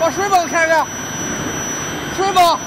把水泵开开。水泵